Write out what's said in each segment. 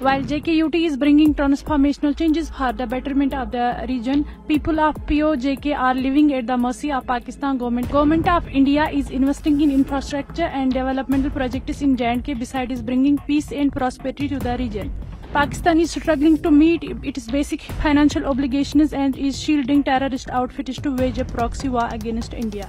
While JKUT is bringing transformational changes for the betterment of the region, people of POJK are living at the mercy of Pakistan government. Government of India is investing in infrastructure and developmental projects in J&K besides bringing peace and prosperity to the region. Pakistan is struggling to meet its basic financial obligations and is shielding terrorist outfits to wage a proxy war against India.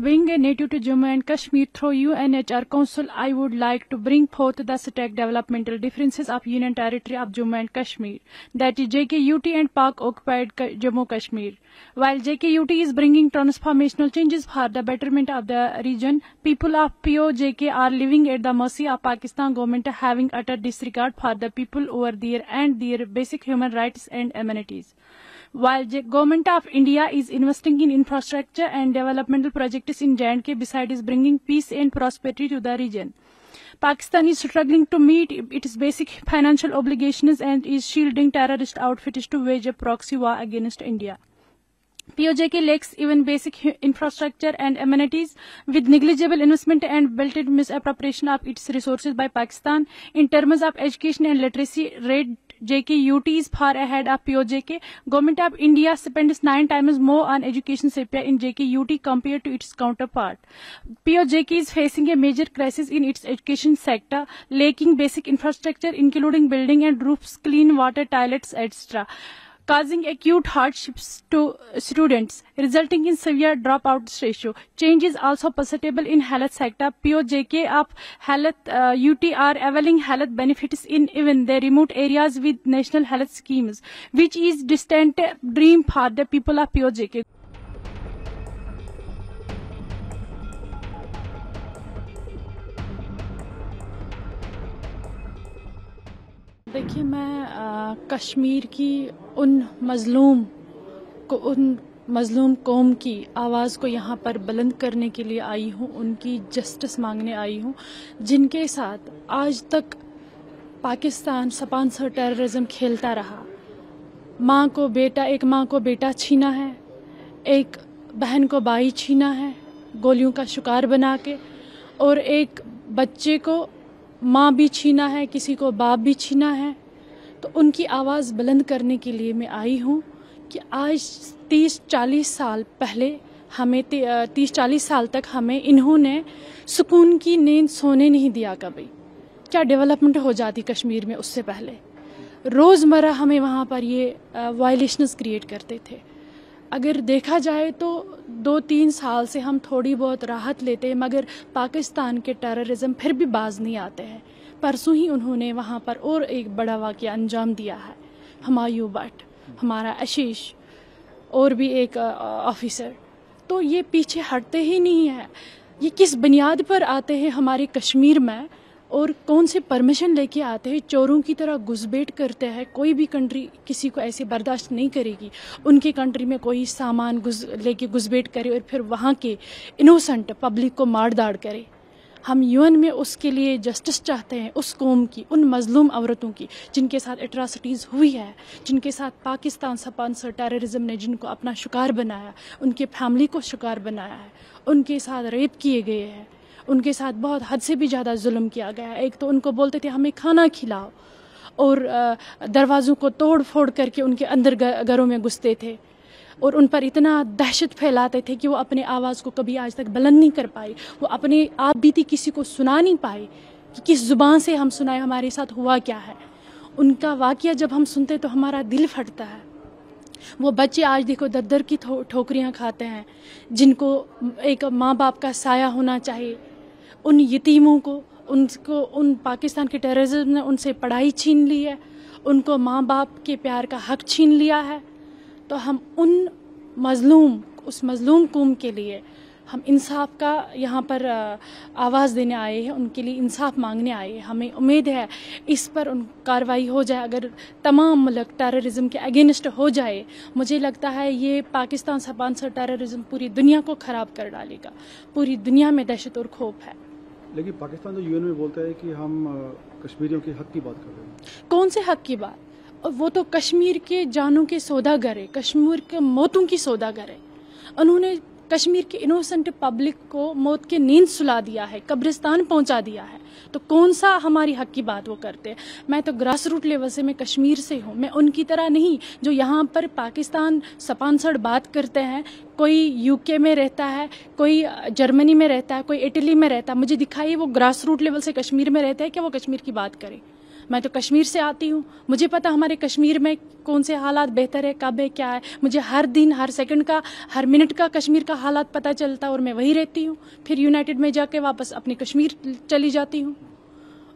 Being a native to Jammu and Kashmir through UNHR Council, I would like to bring forth the stack developmental differences of Union Territory of Jammu and Kashmir, that is JKUT and Pak occupied Jammu Kashmir. While JKUT is bringing transformational changes for the betterment of the region, people of POJK are living at the mercy of Pakistan government having utter disregard for the people over there and their basic human rights and amenities. While the government of India is investing in infrastructure and developmental projects in J&K besides bringing peace and prosperity to the region. Pakistan is struggling to meet its basic financial obligations and is shielding terrorist outfits to wage a proxy war against India. POJK lacks even basic infrastructure and amenities with negligible investment and blatant misappropriation of its resources by Pakistan in terms of education and literacy rate JKUT is far ahead of POJK. Government of India spends nine times more on education sector in JK UT compared to its counterpart. POJK is facing a major crisis in its education sector, lacking basic infrastructure including building and roofs, clean water, toilets, etc causing acute hardships to students, resulting in severe dropout ratio. Change is also perceptible in health sector. POJK of health uh, UT are availing health benefits in even the remote areas with national health schemes, which is distant dream for the people of POJK. देखिए मैं आ, कश्मीर की उन मज़लूम को उन मज़लूम कौम की आवाज़ को यहाँ पर बुलंद करने के लिए आई हूँ उनकी जस्टिस मांगने आई हूँ जिनके साथ आज तक पाकिस्तान सपानसर टेररिज्म खेलता रहा। माँ को बेटा एक माँ को बेटा छीना है एक बहन को भाई छीना है गोलियों का शिकार बना के और एक बच्चे को माँ भी छीना है, किसी को बाप भी छीना है। तो उनकी आवाज़ बुलंद करने के लिए मैं आई हूँ कि आज तीस चालीस साल पहले हमें तीस चालीस साल तक हमें इन्होंने सुकून की नींद सोने नहीं दिया कभी। क्या डेवलपमेंट हो जाती कश्मीर में उससे पहले? रोज़मर्रा हमें वहाँ पर ये वायलेशंस क्रिएट करते थे। अगर देखा जाए तो दो तीन साल से हम थोड़ी बहुत राहत लेते हैं, मगर पाकिस्तान के टेररिज्म फिर भी बाज नहीं आते हैं। परसों ही उन्होंने वहाँ पर और एक बड़ा वाक़ अंजाम दिया है। हमायूं भट्ट हमारा आशीष और भी एक ऑफिसर तो ये पीछे हटते ही नहीं है। ये किस बुनियाद पर आते हैं हमारे कश्मीर में? और कौन से परमिशन लेके आते हैं? चोरों की तरह घुसबैठ करते हैं। कोई भी कंट्री किसी को ऐसे बर्दाश्त नहीं करेगी। उनके कंट्री में कोई सामान घुस, लेके घुसबैठ करे और फिर वहाँ के इनोसेंट पब्लिक को मार दाड़ करे। हम यूएन में उसके लिए जस्टिस चाहते हैं, उस कौम की, उन मजलूम औरतों की, जिनके साथ एट्रासिटीज़ हुई है, जिनके साथ पाकिस्तान सपानसर टेररिज्म ने जिनको अपना शिकार बनाया, उनके फैमिली को शिकार बनाया है, उनके साथ रेप किए गए हैं। उनके साथ बहुत हद से भी ज़्यादा जुल्म किया गया एक तो उनको बोलते थे, हमें खाना खिलाओ। और दरवाज़ों को तोड़ फोड़ करके उनके अंदर घरों में घुसते थे। और उन पर इतना दहशत फैलाते थे कि वो अपने आवाज़ को कभी आज तक बुलंद नहीं कर पाए। वो अपने आप बीती किसी को सुना नहीं पाए कि किस ज़ुबान से हम सुनाए, हमारे साथ हुआ क्या है? उनका वाक़ जब हम सुनते तो हमारा दिल फटता है। वो बच्चे आज देखो दर दर की ठोकरियाँ खाते हैं, जिनको एक माँ बाप का साया होना चाहिए। उन यतीमों को, उनको, उन पाकिस्तान के टेररिज्म ने उनसे पढ़ाई छीन ली है, उनको माँ बाप के प्यार का हक छीन लिया है। तो हम उन मज़लूम, उस मज़लूम कौम के लिए हम इंसाफ का यहाँ पर आवाज़ देने आए हैं, उनके लिए इंसाफ मांगने आए हैं। हमें उम्मीद है इस पर उन कार्रवाई हो जाए, अगर तमाम मुल्क टेररिज्म के अगेंस्ट हो जाए, मुझे लगता है ये पाकिस्तान स्पॉन्सर टेररिज्म पूरी दुनिया को ख़राब कर डालेगा। पूरी दुनिया में दहशत और खौफ है। लेकिन पाकिस्तान तो यूएन में बोलता है कि हम कश्मीरियों के हक की बात कर रहे हैं। कौन से हक की बात? वो तो कश्मीर के जानों के सौदागर है, कश्मीर के मौतों की सौदागर है। उन्होंने कश्मीर के इनोसेंट पब्लिक को मौत के नींद सुला दिया है, कब्रिस्तान पहुँचा दिया है। तो कौन सा हमारी हक की बात वो करते हैं? मैं तो ग्रास रूट लेवल से मैं कश्मीर से हूँ। मैं उनकी तरह नहीं, जो यहाँ पर पाकिस्तान सपानसड़ बात करते हैं। कोई यूके में रहता है, कोई जर्मनी में रहता है, कोई इटली में रहता है। मुझे दिखाई वो ग्रास रूट लेवल से कश्मीर में रहते हैं कि वो कश्मीर की बात करें। मैं तो कश्मीर से आती हूँ। मुझे पता हमारे कश्मीर में कौन से हालात बेहतर है, कब है, क्या है। मुझे हर दिन, हर सेकंड का, हर मिनट का कश्मीर का हालात पता चलता है और मैं वहीं रहती हूँ। फिर यूनाइटेड में जाके वापस अपने कश्मीर चली जाती हूँ।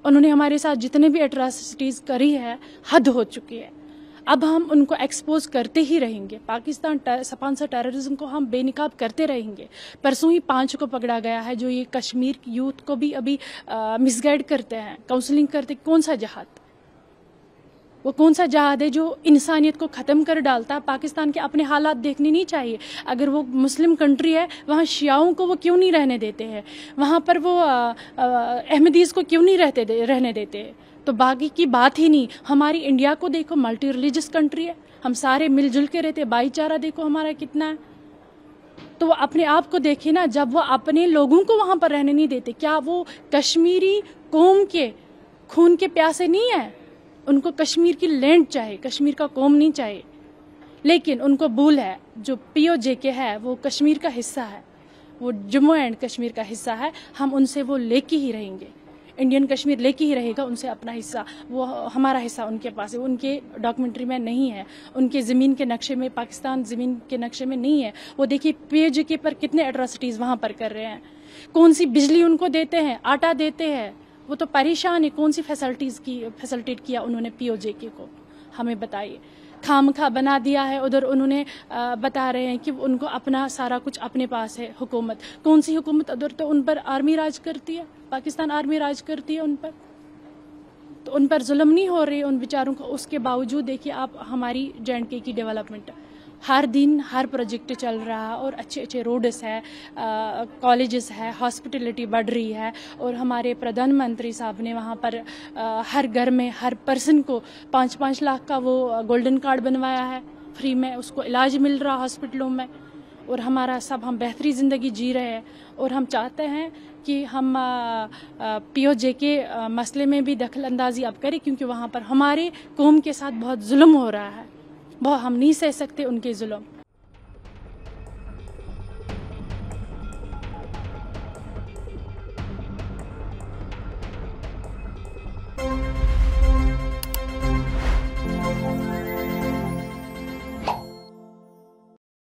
उन्होंने हमारे साथ जितने भी एट्रासिटीज़ करी है, हद हो चुकी है। अब हम उनको एक्सपोज करते ही रहेंगे। पाकिस्तान स्पॉन्सर टेररिज्म को हम बेनकाब करते रहेंगे। परसों ही पाँच को पकड़ा गया है जो ये कश्मीर यूथ को भी अभी मिसगाइड करते हैं काउंसलिंग करते कौन सा जहाद? वो कौन सा जहाद है जो इंसानियत को ख़त्म कर डालता? है पाकिस्तान के अपने हालात देखने नहीं चाहिए। अगर वो मुस्लिम कंट्री है वहाँ शियाओं को वो क्यों नहीं रहने देते हैं? वहाँ पर वो अहमदीज़ को क्यों नहीं रहते दे, रहने देते? हैं तो बाकी की बात ही नहीं। हमारी इंडिया को देखो मल्टी रिलीजियस कंट्री है। हम सारे मिलजुल के रहते भाईचारा देखो हमारा कितना है। तो वो अपने आप को देखे ना, जब वो अपने लोगों को वहाँ पर रहने नहीं देते, क्या वो कश्मीरी कौम के खून के प्यासे नहीं है? उनको कश्मीर की लैंड चाहिए कश्मीर का कौम नहीं चाहिए लेकिन उनको भूल है, जो पीओ जे के है, वो कश्मीर का हिस्सा है। वो जम्मू एंड कश्मीर का हिस्सा है। हम उनसे वो लेके ही रहेंगे। इंडियन कश्मीर लेके ही रहेगा उनसे अपना हिस्सा। वो हमारा हिस्सा उनके पास है। उनके डॉक्यूमेंट्री में नहीं है। उनके ज़मीन के नक्शे में, पाकिस्तान ज़मीन के नक्शे में नहीं है। वो देखिए पेज के पर कितने एट्रोसिटीज़ वहाँ पर कर रहे हैं। कौन सी बिजली उनको देते हैं? आटा देते हैं। वो तो परेशान है। कौन सी फैसिलिटीज़ की फैसिलिटेट किया उन्होंने पी को? हमें बताइए। खाम खा बना दिया है, उधर उन्होंने बता रहे हैं कि उनको अपना सारा कुछ अपने पास है, हुकूमत। कौन सी हुकूमत? उधर तो उन पर आर्मी राज करती है, पाकिस्तान आर्मी राज करती है उन पर। तो उन पर जुल्म नहीं हो रही, उन बेचारों को, उसके बावजूद देखिए आप, हमारी जे की डेवलपमेंट हर दिन हर प्रोजेक्ट चल रहा और अच्छे अच्छे रोड्स है कॉलेजेस है हॉस्पिटलिटी बढ़ रही है और हमारे प्रधानमंत्री साहब ने वहाँ पर आ, हर घर में हर पर्सन को पाँच पाँच लाख का वो गोल्डन कार्ड बनवाया है। फ्री में उसको इलाज मिल रहा हॉस्पिटलों में और हमारा सब हम बेहतरी ज़िंदगी जी रहे हैं और हम चाहते हैं कि हम पी ओ जे के मसले में भी दखल अंदाजी अब करें क्योंकि वहाँ पर हमारे कौम के साथ बहुत जुल्म हो रहा है। बहुत हम नहीं सह सकते उनके जुल्म।